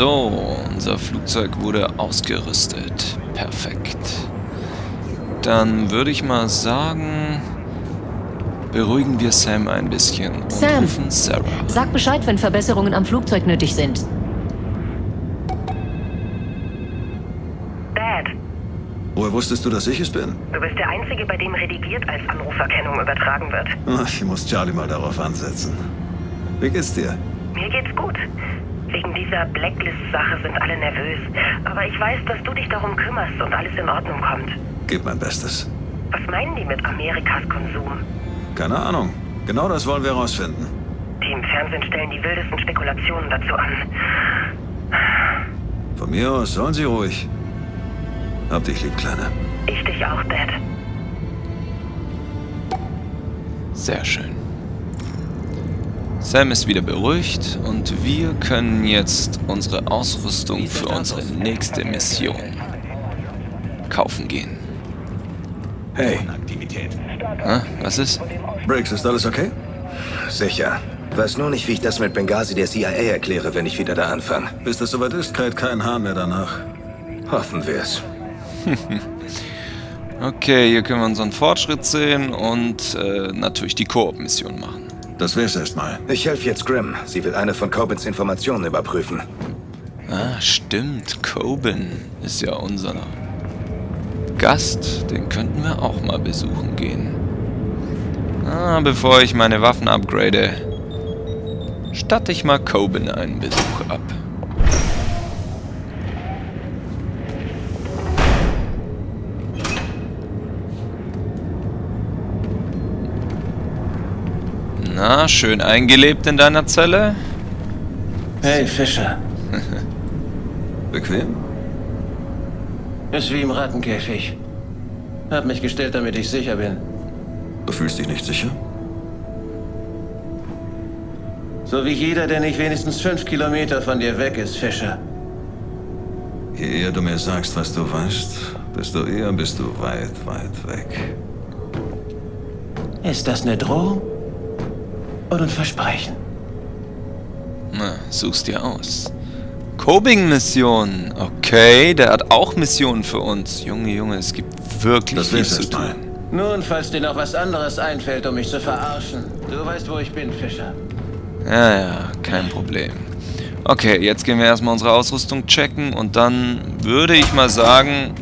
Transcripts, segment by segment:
So, unser Flugzeug wurde ausgerüstet. Perfekt. Dann würde ich mal sagen, beruhigen wir Sam ein bisschen und Sam, rufen Sarah. Sag Bescheid, wenn Verbesserungen am Flugzeug nötig sind. Dad, Woher wusstest du, dass ich es bin? du bist der Einzige, bei dem redigiert als Anruferkennung übertragen wird. Ach, Ich muss Charlie mal darauf ansetzen. Wie geht's dir? Mir geht's gut. Wegen dieser Blacklist-Sache sind alle nervös. Aber ich weiß, dass du dich darum kümmerst und alles in Ordnung kommt. Gib mein Bestes. Was meinen die mit Amerikas Konsum? Keine Ahnung. Genau das wollen wir herausfinden. Die im Fernsehen stellen die wildesten Spekulationen dazu an. Von mir aus sollen sie ruhig. Hab dich lieb, Kleine. Ich dich auch, Dad. Sehr schön. Sam ist wieder beruhigt und wir können jetzt unsere Ausrüstung für unsere nächste Mission kaufen gehen. Hey, Hä? Was ist? Briggs, ist alles okay? Sicher. Weiß nur nicht, wie ich das mit Benghazi der CIA erkläre, wenn ich wieder da anfange. Bis das soweit ist, kräht kein Hahn mehr danach. Hoffen wir's. Okay, hier können wir unseren Fortschritt sehen und äh, natürlich die Koop-Mission machen. Das wär's erstmal. Ich helfe jetzt Grimm. Sie will eine von Cobins Informationen überprüfen. Ah, stimmt. Coben ist ja unser Gast. Den könnten wir auch mal besuchen gehen. Ah, bevor ich meine Waffen upgrade, statte ich mal Coben einen Besuch ab. Na, schön eingelebt in deiner Zelle? Hey, Fischer. Bequem? Ist wie im Rattenkäfig. Hab mich gestellt, damit ich sicher bin. Du fühlst dich nicht sicher? So wie jeder, der nicht wenigstens fünf Kilometer von dir weg ist, Fischer. Je eher du mir sagst, was du weißt, desto eher bist du weit, weit weg. Ist das eine Drohung? Oder ein Versprechen? Na, such's dir aus. Cobing-Mission. Okay, der hat auch Missionen für uns. Junge, Junge, es gibt wirklich Das viel zu tun. Nun, falls dir noch was anderes einfällt, um mich zu verarschen. Du weißt, wo ich bin, Fischer. Ja, ja, kein Problem. Okay, jetzt gehen wir erstmal unsere Ausrüstung checken und dann würde ich mal sagen,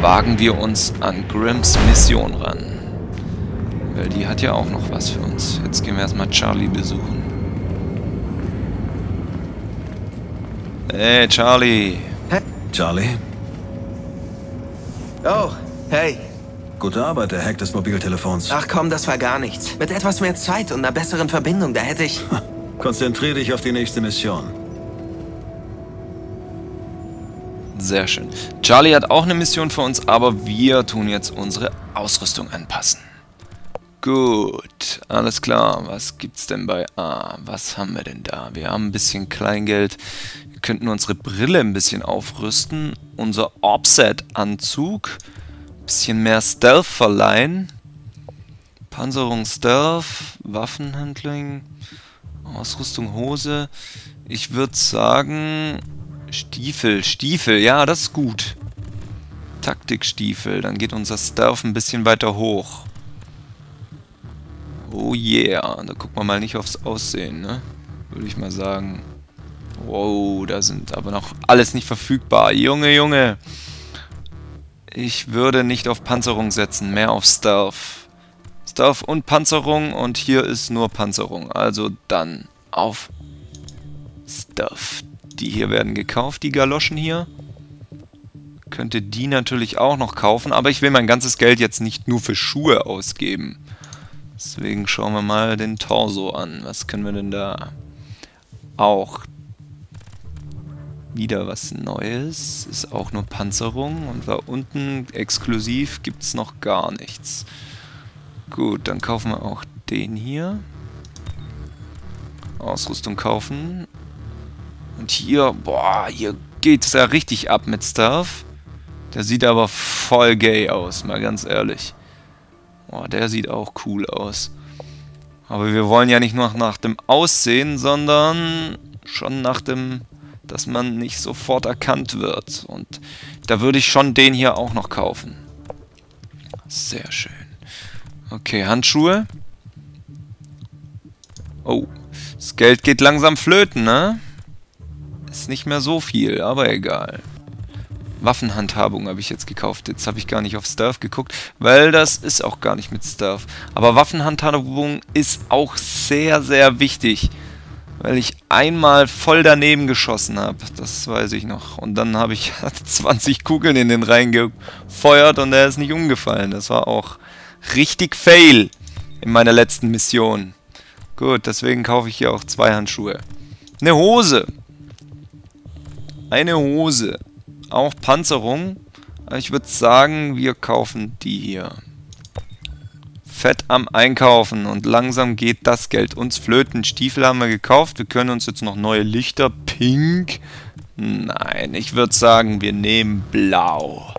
wagen wir uns an Grimms Mission ran. Weil die hat ja auch noch was für uns. Jetzt gehen wir erstmal Charlie besuchen. Hey, Charlie. Charlie? Oh, hey. Gute Arbeit, der Hack des Mobiltelefons. Ach komm, das war gar nichts. Mit etwas mehr Zeit und einer besseren Verbindung, da hätte ich... Konzentrier dich auf die nächste Mission. Sehr schön. Charlie hat auch eine Mission für uns, aber wir tun jetzt unsere Ausrüstung anpassen. Gut, alles klar. Was gibt's denn bei A? Was haben wir denn da? Wir haben ein bisschen Kleingeld. Wir könnten unsere Brille ein bisschen aufrüsten. Unser Offset-Anzug. Bisschen mehr Stealth verleihen. Panzerung Stealth. Waffenhandling. Ausrüstung Hose. Ich würde sagen... Stiefel, Stiefel, ja, das ist gut. Taktikstiefel, dann geht unser Stealth ein bisschen weiter hoch. Oh yeah, da gucken wir mal nicht aufs Aussehen, ne? Würde ich mal sagen. Wow, da sind aber noch alles nicht verfügbar. Junge, Junge. Ich würde nicht auf Panzerung setzen, mehr auf Stealth. Stealth und Panzerung und hier ist nur Panzerung. Also dann auf Stealth. Die hier werden gekauft, die Galoschen hier. Könnte die natürlich auch noch kaufen, aber ich will mein ganzes Geld jetzt nicht nur für Schuhe ausgeben. Deswegen schauen wir mal den Torso an. Was können wir denn da? Auch wieder was Neues. Ist auch nur Panzerung. Und da unten exklusiv gibt es noch gar nichts. Gut, dann kaufen wir auch den hier. Ausrüstung kaufen. Und hier, boah, hier geht es ja richtig ab mit Stuff. Der sieht aber voll gay aus, mal ganz ehrlich. Boah, der sieht auch cool aus. Aber wir wollen ja nicht nur nach dem Aussehen, sondern Schon nach dem, dass man nicht sofort erkannt wird. Und da würde ich schon den hier auch noch kaufen. Sehr schön. Okay, Handschuhe. Oh, das Geld geht langsam flöten, ne? Ist nicht mehr so viel, aber egal. Waffenhandhabung habe ich jetzt gekauft. Jetzt habe ich gar nicht auf Stealth geguckt, weil das ist auch gar nicht mit Stealth. Aber Waffenhandhabung ist auch sehr, sehr wichtig. Weil ich einmal voll daneben geschossen habe. Das weiß ich noch. Und dann habe ich 20 Kugeln in den reingefeuert und er ist nicht umgefallen. Das war auch richtig fail in meiner letzten Mission. Gut, deswegen kaufe ich hier auch zwei Handschuhe. Eine Hose. Eine Hose. Auch Panzerung. Ich würde sagen, wir kaufen die hier. Fett am Einkaufen und langsam geht das Geld uns flöten. Stiefel haben wir gekauft. Wir können uns jetzt noch neue Lichter. Pink. Nein, ich würde sagen, wir nehmen blau.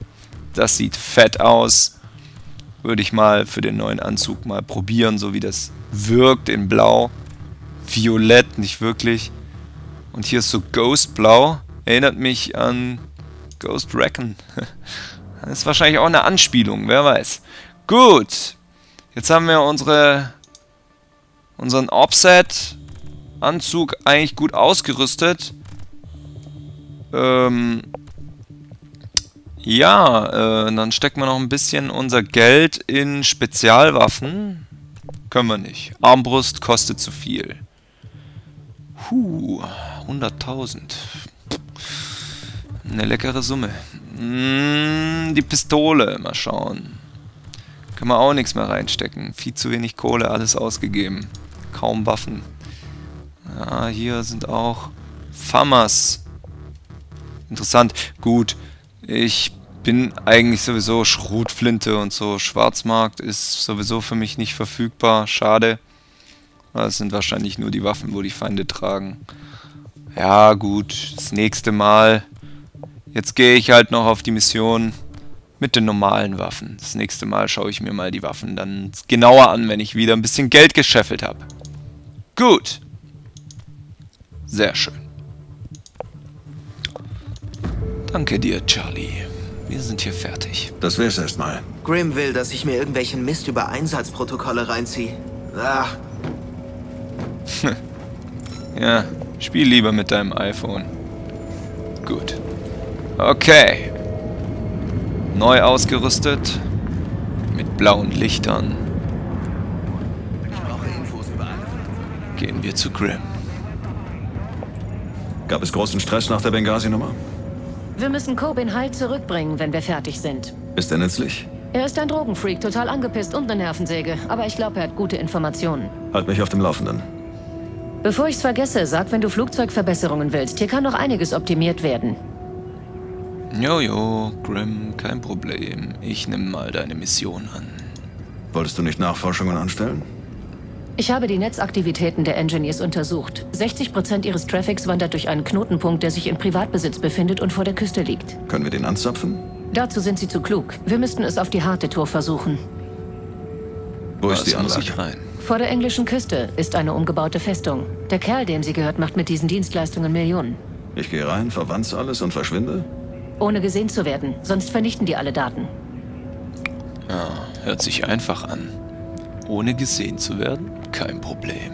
Das sieht fett aus. Würde ich mal für den neuen Anzug mal probieren, so wie das wirkt in blau. Violett, nicht wirklich. Und hier ist so Ghost Blau. Erinnert mich an Ghost Recon. Das ist wahrscheinlich auch eine Anspielung, wer weiß. Gut. Jetzt haben wir unsere unseren Offset-Anzug eigentlich gut ausgerüstet. Ähm, ja, äh, dann stecken wir noch ein bisschen unser Geld in Spezialwaffen. Können wir nicht. Armbrust kostet zu viel. Huh, 100.000. Eine leckere Summe. Mm, die Pistole, mal schauen. Können wir auch nichts mehr reinstecken. Viel zu wenig Kohle, alles ausgegeben. Kaum Waffen. Ja, hier sind auch Famas. Interessant. Gut, ich bin eigentlich sowieso Schrotflinte und so. Schwarzmarkt ist sowieso für mich nicht verfügbar. Schade. Das sind wahrscheinlich nur die Waffen, wo die Feinde tragen. Ja, gut. Das nächste Mal Jetzt gehe ich halt noch auf die Mission mit den normalen Waffen. Das nächste Mal schaue ich mir mal die Waffen dann genauer an, wenn ich wieder ein bisschen Geld gescheffelt habe. Gut. Sehr schön. Danke dir, Charlie. Wir sind hier fertig. Das wär's erstmal. Grim will, dass ich mir irgendwelchen Mist über Einsatzprotokolle reinziehe. Ah, Ja, spiel lieber mit deinem iPhone. Gut. Okay. Neu ausgerüstet. Mit blauen Lichtern. Gehen wir zu Grimm. Gab es großen Stress nach der Benghazi-Nummer? Wir müssen Corbin heil zurückbringen, wenn wir fertig sind. Ist er nützlich? Er ist ein Drogenfreak, total angepisst und eine Nervensäge. Aber ich glaube, er hat gute Informationen. Halt mich auf dem Laufenden. Bevor ich's vergesse, sag, wenn du Flugzeugverbesserungen willst. Hier kann noch einiges optimiert werden. Jojo, Grimm, kein Problem. Ich nehme mal deine Mission an. Wolltest du nicht Nachforschungen anstellen? Ich habe die Netzaktivitäten der Engineers untersucht. 60% ihres Traffics wandert durch einen Knotenpunkt, der sich in Privatbesitz befindet und vor der Küste liegt. Können wir den anzapfen? Dazu sind sie zu klug. Wir müssten es auf die harte Tour versuchen. Wo ist die muss Anlage? ich rein? Vor der englischen Küste ist eine umgebaute Festung. Der Kerl, dem sie gehört, macht mit diesen Dienstleistungen Millionen. Ich gehe rein, verwanz alles und verschwinde? Ohne gesehen zu werden, sonst vernichten die alle Daten. Ja, hört sich einfach an. Ohne gesehen zu werden? Kein Problem.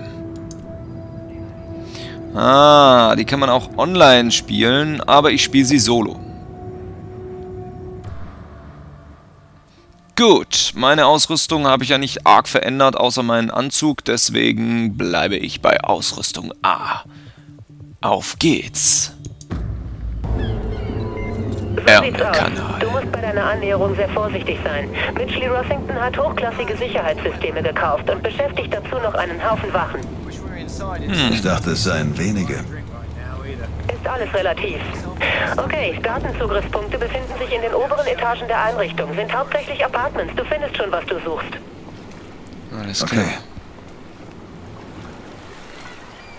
Ah, die kann man auch online spielen, aber ich spiele sie solo. Gut, meine Ausrüstung habe ich ja nicht arg verändert, außer meinen Anzug, deswegen bleibe ich bei Ausrüstung A. Auf geht's. Ärmelkanal. Du musst bei deiner Annäherung sehr vorsichtig sein. Mitchley Rossington hat hochklassige Sicherheitssysteme gekauft und beschäftigt dazu noch einen Haufen Wachen. Ich dachte, es seien wenige. Ist alles relativ. Okay, Datenzugriffspunkte befinden sich in den oberen Etagen der Einrichtung, sind hauptsächlich Apartments. Du findest schon, was du suchst. Alles klar. Okay.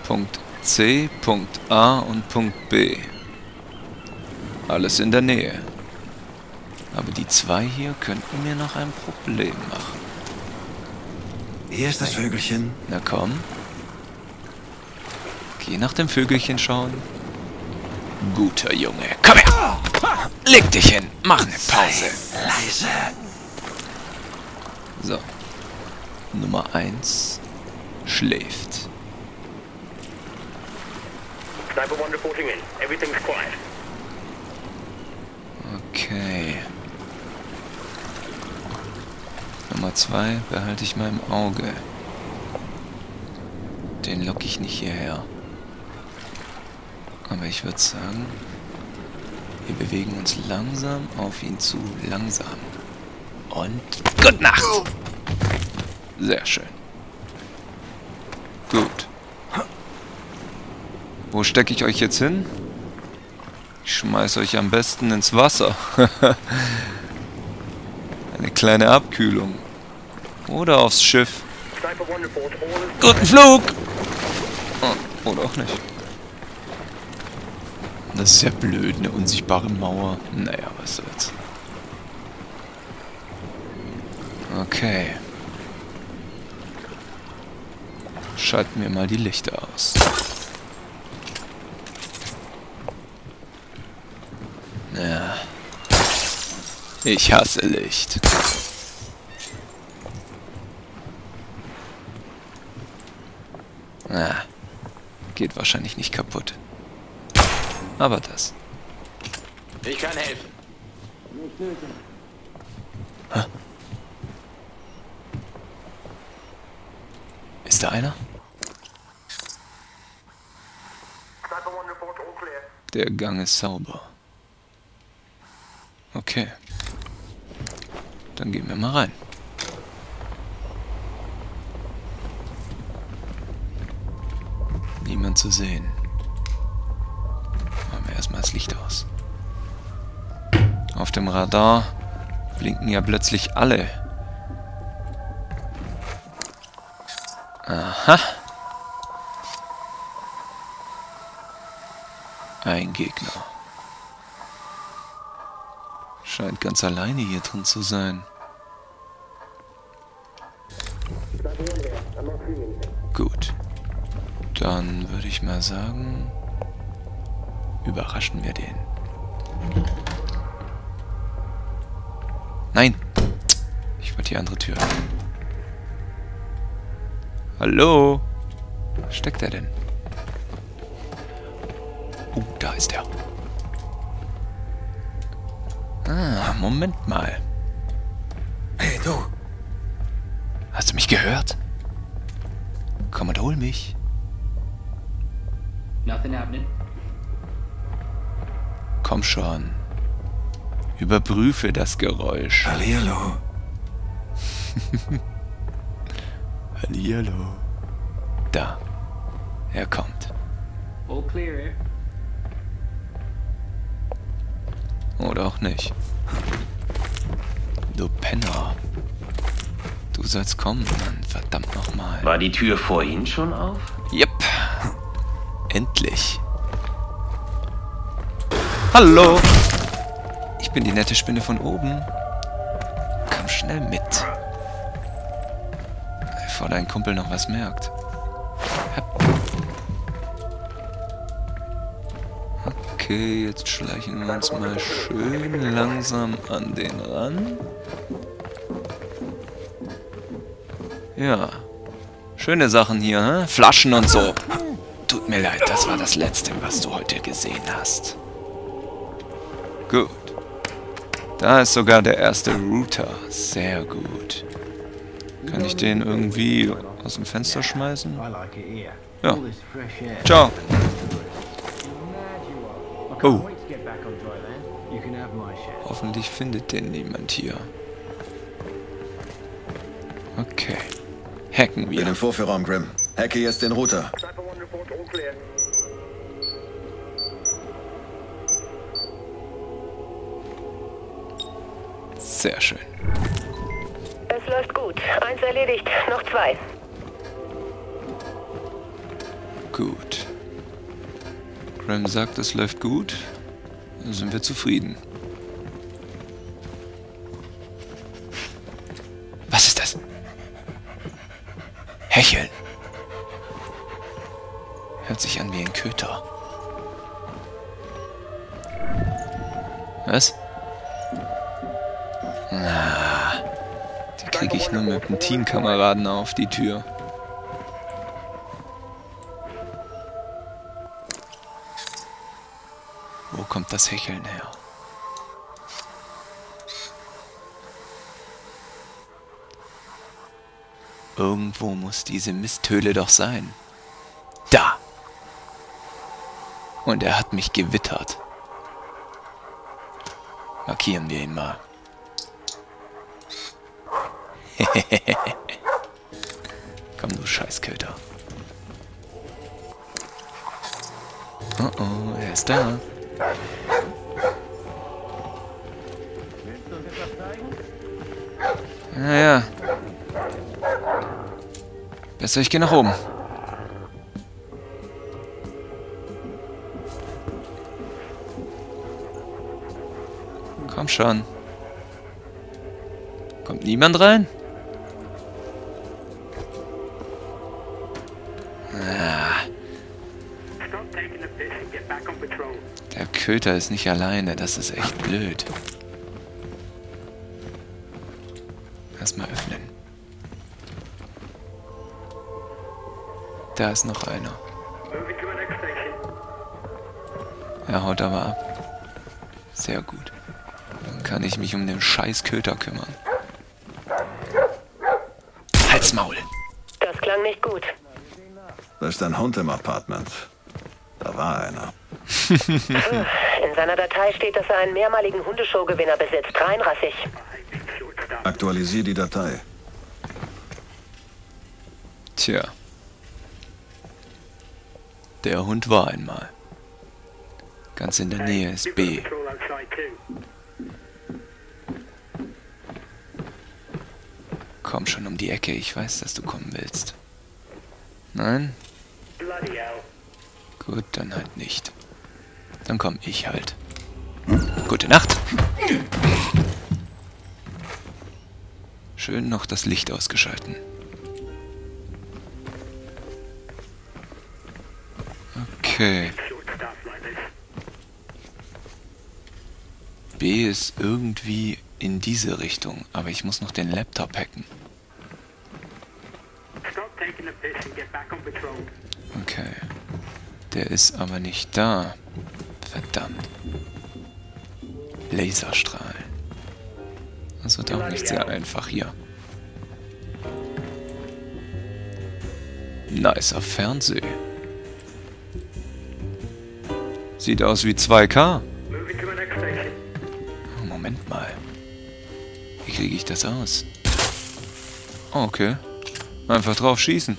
Punkt C, Punkt A und Punkt B. Alles in der Nähe. Aber die zwei hier könnten mir noch ein Problem machen. Hier ist das Vögelchen. Na komm. Geh nach dem Vögelchen schauen. Guter Junge. Komm her! Leg dich hin. Mach eine Pause. Leise. So. Nummer 1 schläft. Sniper 1 reporting in. Everything's quiet. Okay. Nummer 2 behalte ich mal im Auge. Den locke ich nicht hierher. Aber ich würde sagen, wir bewegen uns langsam auf ihn zu. Langsam. Und Gute Nacht! Sehr schön. Gut. Wo stecke ich euch jetzt hin? Ich schmeiß euch am besten ins Wasser. Eine kleine Abkühlung. Oder aufs Schiff. Sniper 1 report. All is Guten Flug! Oh, oder auch nicht. Das ist ja blöd, eine unsichtbare Mauer. Naja, was soll's. Okay. Schalten wir mal die Lichter aus. Ich hasse Licht. Ah, geht wahrscheinlich nicht kaputt. Aber das. Ich kann helfen. Ist da einer? Sniper 1 report. All clear. Der Gang ist sauber. Okay. Dann gehen wir mal rein. Niemand zu sehen. Machen wir erstmal das Licht aus. Auf dem Radar blinken ja plötzlich alle. Aha. Ein Gegner. Scheint ganz alleine hier drin zu sein. Gut. Dann würde ich mal sagen, überraschen wir den. Nein! Ich wollte die andere Tür. Hallo? Wo steckt er denn? Oh, da ist er. Ah, Moment mal. Hey, du. Hast du mich gehört? Komm und hol mich. Nothing happening. Komm schon. Überprüfe das Geräusch. Hallihallo. Hallihallo. Da. Er kommt. All clear Oder auch nicht. Du Penner. Du sollst kommen, Mann. Verdammt nochmal. War die Tür vorhin schon auf? Yep. Endlich. Hallo. Ich bin die nette Spinne von oben. Komm schnell mit. Bevor dein Kumpel noch was merkt. Okay, jetzt schleichen wir uns mal schön langsam an den ran. Ja. Schöne Sachen hier, hä? Flaschen und so. Tut mir leid, das war das Letzte, was du heute gesehen hast. Gut. Da ist sogar der erste Router. Sehr gut. Kann ich den irgendwie aus dem Fenster schmeißen? Ja. Ciao. Oh. Hoffentlich findet den niemand hier. Okay. Hacken Bin im wir. Vorführraum, Grim. Hacke jetzt den Router. Sniper 1 report. All clear. Sehr schön. Es läuft gut. Eins erledigt. Noch zwei. Gut. Ram sagt, es läuft gut. Dann sind wir zufrieden. Was ist das? Hecheln. Hört sich an wie ein Köter. Was? Na, die kriege ich nur mit dem Teamkameraden auf die Tür. Das Hecheln her? Irgendwo muss diese Misthöhle doch sein. Da! Und er hat mich gewittert. Markieren wir ihn mal. Komm, du Scheißköter. Oh oh, er ist da. Naja. Besser, ich gehe nach oben. Komm schon. Kommt niemand rein? Köter ist nicht alleine, das ist echt blöd. Erstmal öffnen. Da ist noch einer. Er haut aber ab. Sehr gut. Dann kann ich mich um den scheiß Köter kümmern. Halt's Maul! Das klang nicht gut. Da ist ein Hund im Apartment. Da war einer. In seiner Datei steht, dass er einen mehrmaligen Hundeshow-Gewinner besitzt. Reinrassig. Aktualisier die Datei. Tja. Der Hund war einmal. Ganz in der Nähe ist B. Komm schon um die Ecke, ich weiß, dass du kommen willst. Nein? Gut, dann halt nicht. Dann komm ich halt. Gute Nacht. Schön noch das Licht ausgeschalten. Okay. B ist irgendwie in diese Richtung, aber ich muss noch den Laptop hacken. Okay. Der ist aber nicht da. Verdammt. Laserstrahlen. Das wird auch nicht sehr einfach hier. Nicer Fernseh. Sieht aus wie 2K. Moving to the next station. Oh, Moment mal. Wie kriege ich das aus? Okay. Einfach drauf schießen.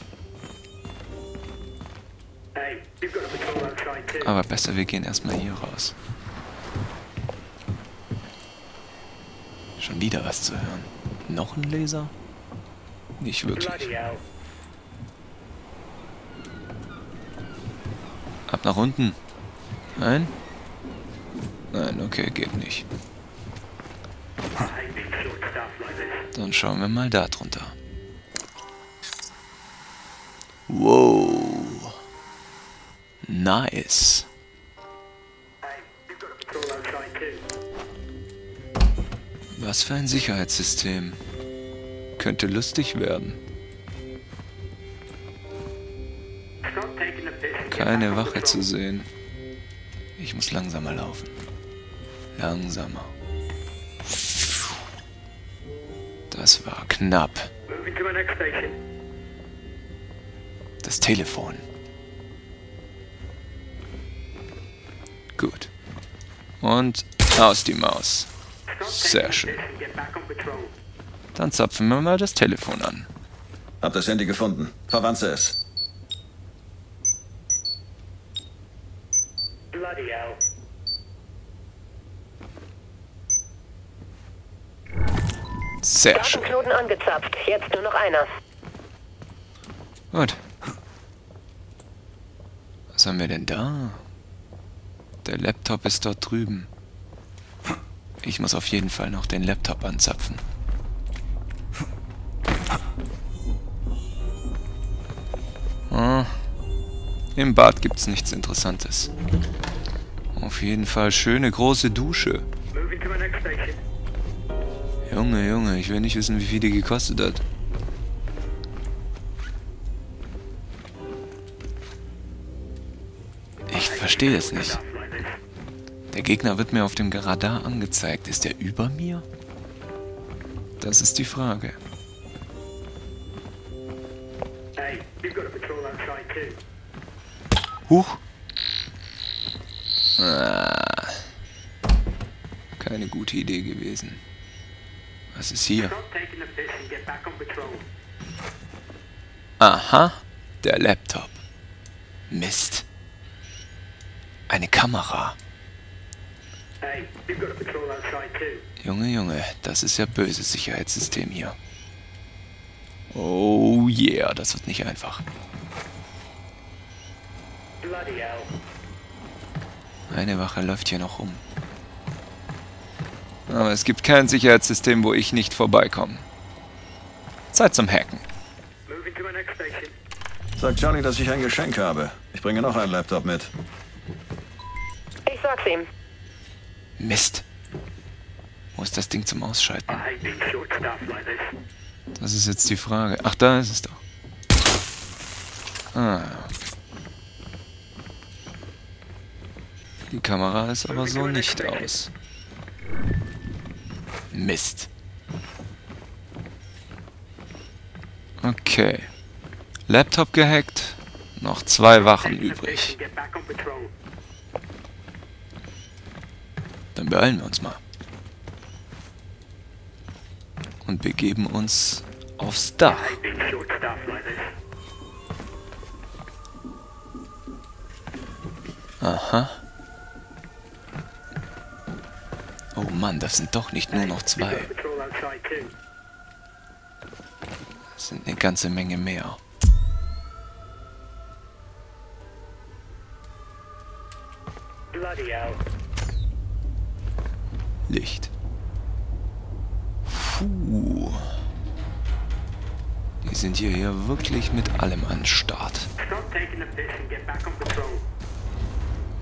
Aber besser, wir gehen erstmal hier raus. Schon wieder was zu hören. Noch ein Laser? Nicht wirklich. Ab nach unten. Nein? Nein, okay, geht nicht. Dann schauen wir mal da drunter. Wow. Nice. Was für ein Sicherheitssystem. Könnte lustig werden. Keine Wache zu sehen. Ich muss langsamer laufen. Langsamer. Das war knapp. Das Telefon. Und aus die Maus. Sehr schön. Dann zapfen wir mal das Telefon an. Hab das Handy gefunden. Verwanze es. Bloody hell. Sehr schön. Datenknoten angezapft. Jetzt nur noch einer. Gut. Was haben wir denn da? Der Laptop ist dort drüben. Ich muss auf jeden Fall noch den Laptop anzapfen. Ah, Im Bad gibt's nichts Interessantes. Auf jeden Fall schöne große Dusche. Junge, Junge, ich will nicht wissen, wie viel die gekostet hat. Ich verstehe es nicht. Der Gegner wird mir auf dem Radar angezeigt. Ist er über mir? Das ist die Frage. Huch. Ah. Keine gute Idee gewesen. Was ist hier? Aha, der Laptop. Mist. Eine Kamera. Junge, Junge, das ist ja böses Sicherheitssystem hier. Oh yeah, das wird nicht einfach. Bloody hell. Eine Wache läuft hier noch rum. Aber es gibt kein Sicherheitssystem, wo ich nicht vorbeikomme. Zeit zum Hacken. Moving to my next station. Sag Charlie, dass ich ein Geschenk habe. Ich bringe noch einen Laptop mit. Ich sag's ihm. Mist. Wo ist das Ding zum Ausschalten? Das ist jetzt die Frage. Ach, da ist es doch. Ah. Die Kamera ist aber so nicht aus. Mist. Okay. Laptop gehackt. Noch zwei Wachen übrig. Dann beeilen wir uns mal. Und begeben uns aufs Dach. Aha. Oh Mann, das sind doch nicht nur noch zwei. Das sind eine ganze Menge mehr. Licht. Puh. Die sind hier ja wirklich mit allem an Start.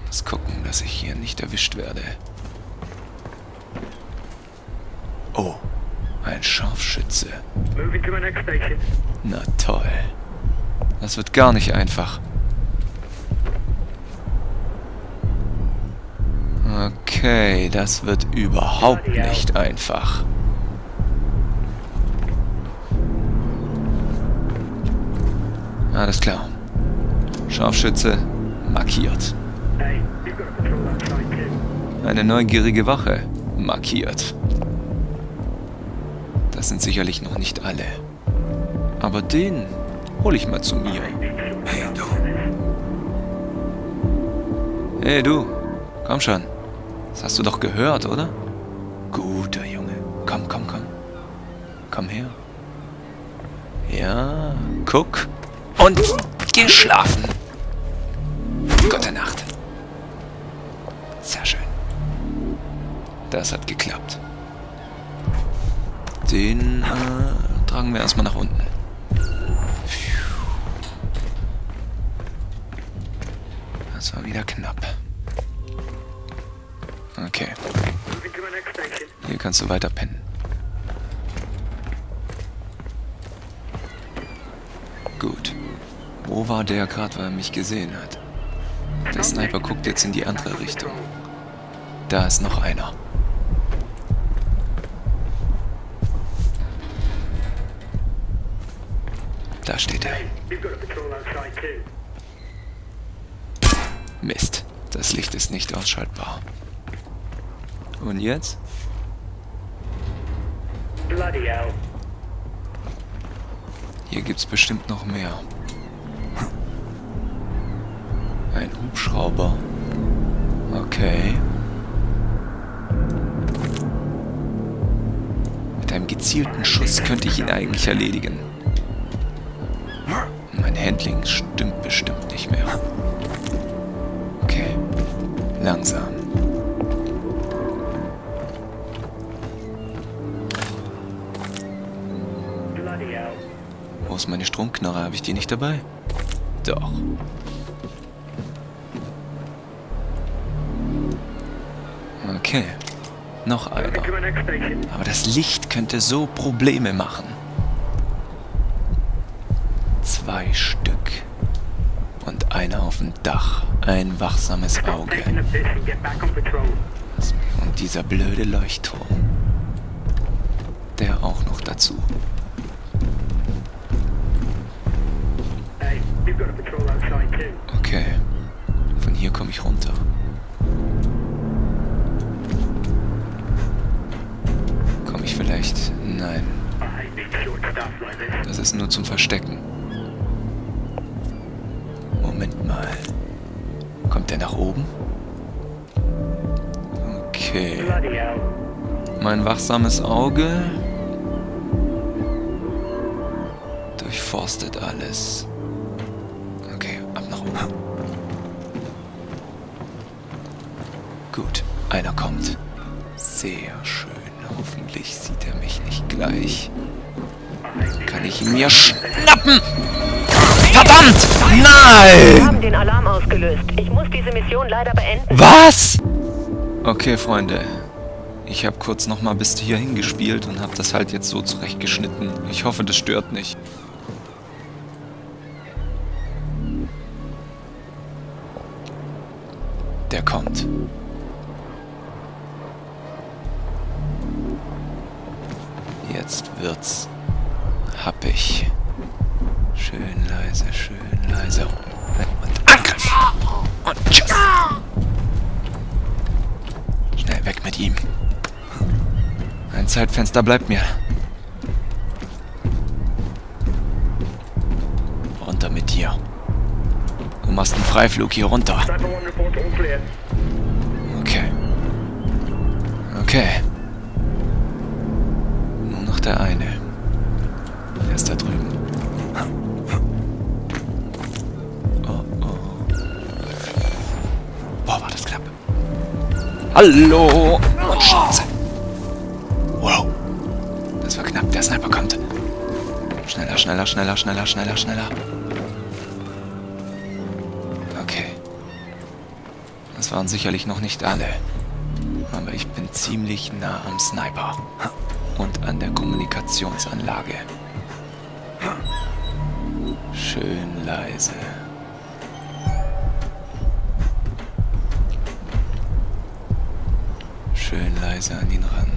Muss gucken, dass ich hier nicht erwischt werde. Oh, ein Scharfschütze. Na toll. Das wird gar nicht einfach. Okay, das wird überhaupt nicht einfach. Alles klar. Scharfschütze markiert. Eine neugierige Wache markiert. Das sind sicherlich noch nicht alle. Aber den hole ich mal zu mir. Hey, du. Hey du, komm schon. Das hast du doch gehört, oder? Guter Junge. Komm, komm, komm. Komm her. Ja, guck. Und geh schlafen. Gute Nacht. Sehr schön. Das hat geklappt. Den äh, tragen wir erstmal nach unten. Das war wieder knapp. Okay, hier kannst du weiter pennen. Gut. Wo war der gerade, weil er mich gesehen hat? Der Sniper guckt jetzt in die andere Richtung. Da ist noch einer. Da steht er. Mist, das Licht ist nicht ausschaltbar. Und jetzt? Bloody hell. Hier gibt's bestimmt noch mehr. Ein Hubschrauber. Okay. Mit einem gezielten Schuss könnte ich ihn eigentlich erledigen. Mein Handling stimmt bestimmt nicht mehr. Okay. Langsam. Ist meine Stromknarre? Habe ich die nicht dabei? Doch. Okay. Noch einer. Aber das Licht könnte so Probleme machen. Zwei Stück. Und einer auf dem Dach. Ein wachsames Auge. Und dieser blöde Leuchtturm. Der auch noch dazu. Hier komme ich runter. Komme ich vielleicht? Nein. Das ist nur zum Verstecken. Moment mal. Kommt der nach oben? Okay. Mein wachsames Auge durchforstet alles. Einer kommt. Sehr schön. Hoffentlich sieht er mich nicht gleich. Kann ich ihn mir schnappen? Verdammt! Wir Nein! haben den Alarm ausgelöst. Ich muss diese Mission leider beenden. Was? Okay, Freunde. Ich habe kurz nochmal bis hierhin gespielt und habe das halt jetzt so zurechtgeschnitten. Ich hoffe, das stört nicht. Der kommt. Wird's happig. Schön leise, schön leise. Und Angriff! Und tschüss! Schnell weg mit ihm. Ein Zeitfenster bleibt mir. Runter mit dir. Du machst einen Freiflug hier runter. Sniper 1 report all clear. Okay. Okay. Der eine. Der ist da drüben. Oh, oh. Boah, war das knapp. Hallo! Und Schnauze. Wow. Das war knapp. Der Sniper kommt. Schneller, schneller, schneller, schneller, schneller, schneller. Okay. Das waren sicherlich noch nicht alle. Aber ich bin ziemlich nah am Sniper. An der Kommunikationsanlage. Schön leise. Schön leise an ihn ran.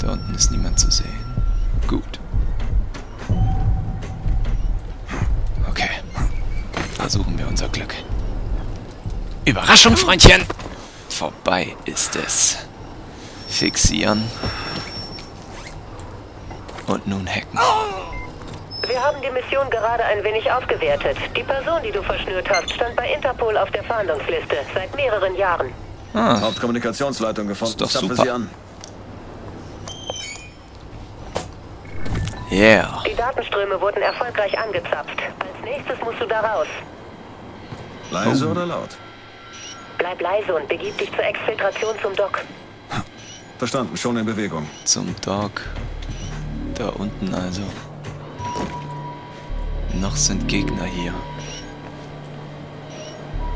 Da unten ist niemand zu sehen. Gut. Okay. Versuchen wir unser Glück. Überraschung, Freundchen! Vorbei ist es. Fixieren. Und nun hacken. Wir haben die Mission gerade ein wenig aufgewertet. Die Person, die du verschnürt hast, stand bei Interpol auf der Fahndungsliste seit mehreren Jahren. Ah, Hauptkommunikationsleitung gefunden. Ist doch Zapfe super. sie an. yeah. Die Datenströme wurden erfolgreich angezapft. Als nächstes musst du da raus. Leise Oh. oder laut? Bleib leise und begib dich zur Exfiltration zum Dock. Verstanden, schon in Bewegung. Zum Dog. Da unten also. Noch sind Gegner hier.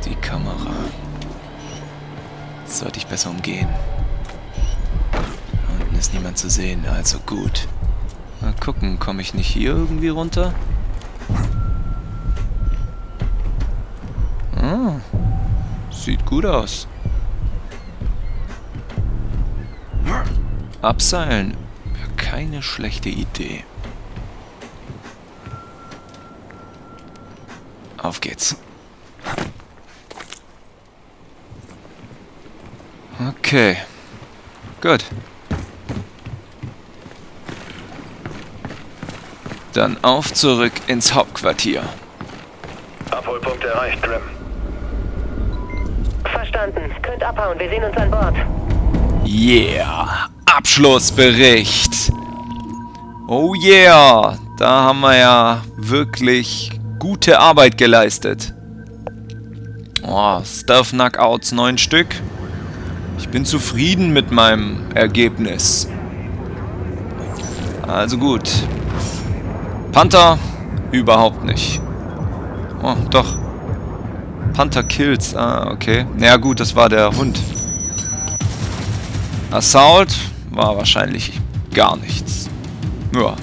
Die Kamera. Sollte ich besser umgehen. Da unten ist niemand zu sehen, also gut. Mal gucken, komme ich nicht hier irgendwie runter? Ah, sieht gut aus. Abseilen keine schlechte Idee. Auf geht's. Okay. Gut. Dann auf zurück ins Hauptquartier. Abholpunkt erreicht, Grim. Verstanden. Könnt abhauen. Wir sehen uns an Bord. Yeah! Abschlussbericht! Oh yeah! Da haben wir ja wirklich gute Arbeit geleistet. Oh, Stealth Knockouts 9 Stück. Ich bin zufrieden mit meinem Ergebnis. Also gut. Panther? Überhaupt nicht. Oh, doch. Panther Kills. Ah, okay. Na ja, gut, das war der Hund. Assault war wahrscheinlich gar nichts. Ja.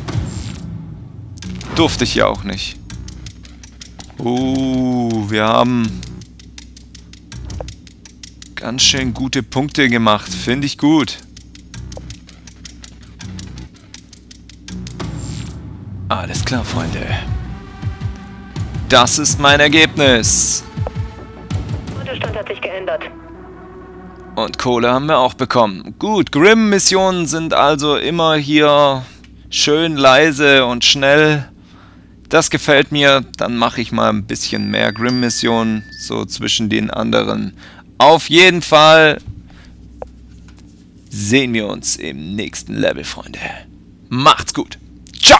Durfte ich ja auch nicht. Uh, wir haben ganz schön gute Punkte gemacht. Finde ich gut. Alles klar, Freunde. Das ist mein Ergebnis. Unterstand hat sich geändert. Und Kohle haben wir auch bekommen. Gut, Grimm-Missionen sind also immer hier schön leise und schnell. Das gefällt mir. Dann mache ich mal ein bisschen mehr Grimm-Missionen, so zwischen den anderen. Auf jeden Fall sehen wir uns im nächsten Level, Freunde. Macht's gut. Ciao!